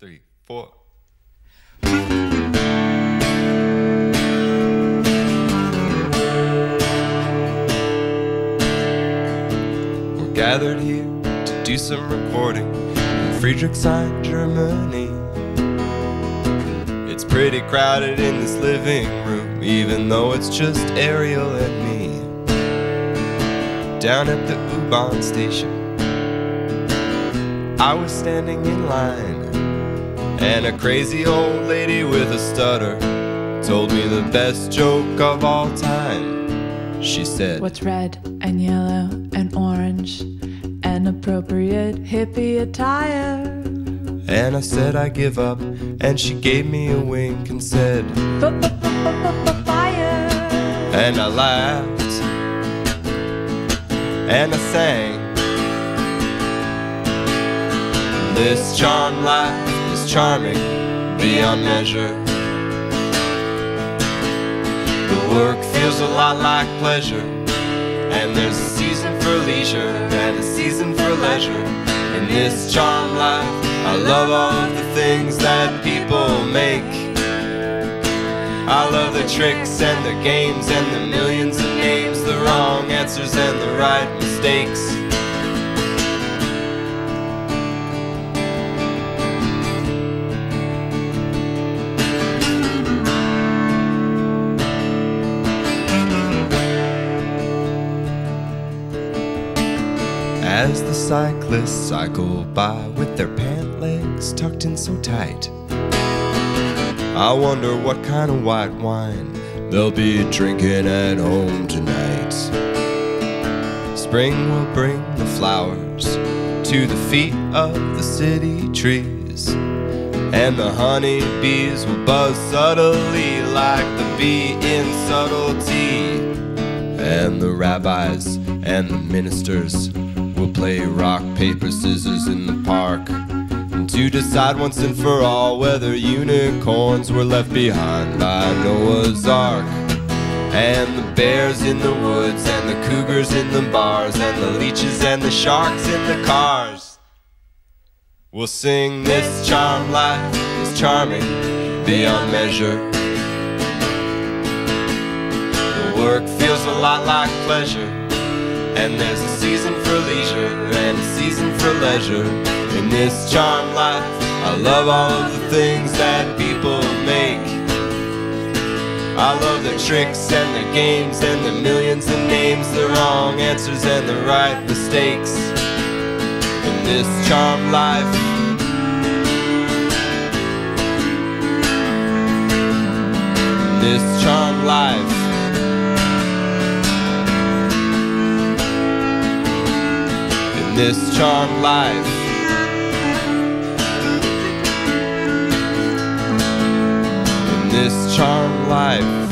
three, four. We're gathered here to do some recording in Friedrichshain, Germany. It's pretty crowded in this living room, even though it's just Ariel and me. Down at the U-Bahn station, I was standing in line, and a crazy old lady with a stutter told me the best joke of all time. She said, What's red and yellow and orange and appropriate hippie attire? and I said I give up, and she gave me a wink and said, Fire! and I laughed, and I sang. This charmed life charming beyond measure. The work feels a lot like pleasure, and there's a season for leisure and a season for leisure. In this charmed life, I love all of the things that people make. I love the tricks and the games and the millions of names, the wrong answers and the right mistakes. As the cyclists cycle by with their pant legs tucked in so tight, I wonder what kind of white wine they'll be drinking at home tonight. Spring will bring the flowers to the feet of the city trees, and the honey bees will buzz subtly like the bee in subtlety. And the rabbis and the ministers will play rock, paper, scissors in the park. And to decide once and for all whether unicorns were left behind by Noah's Ark. And the bears in the woods, and the cougars in the bars, and the leeches and the sharks in the cars. We'll sing this charmed life is charming beyond measure. The work feels a lot like pleasure. And there's a season for leisure and a season for leisure. In this charmed life, I love all of the things that people make. I love the tricks and the games and the millions of names, the wrong answers and the right mistakes. In this charmed life, this charmed life. This charmed life. In this charmed life.